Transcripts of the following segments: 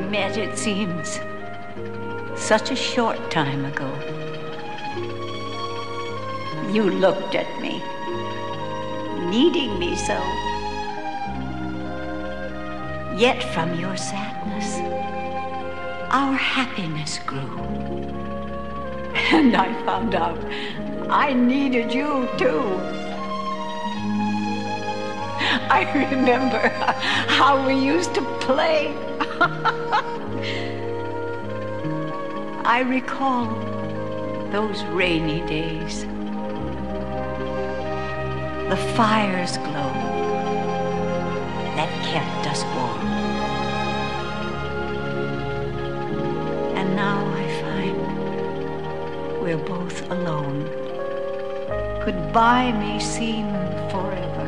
met, it seems. Such a short time ago. You looked at me, needing me so. Yet from your sadness, our happiness grew. And I found out I needed you too. I remember how we used to play. I recall those rainy days. The fire's glow that kept us warm. And now I find we're both alone. Goodbye may seem forever.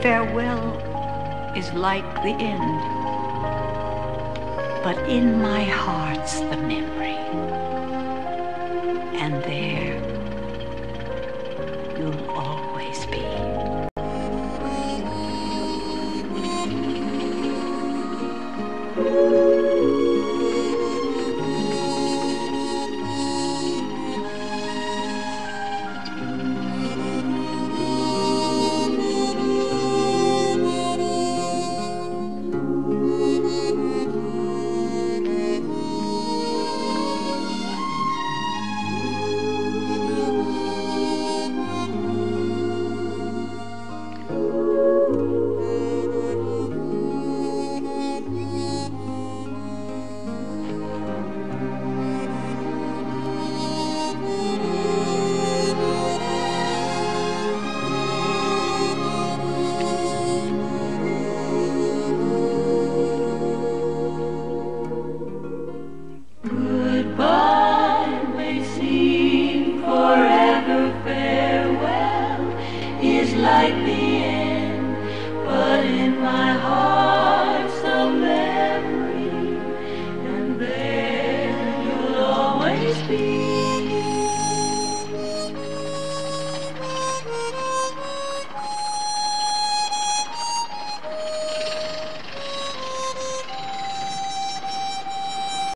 Farewell is like the end but in my heart's the memory. And there you'll always be. be